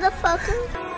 motherfucker.